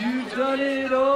You've done it all.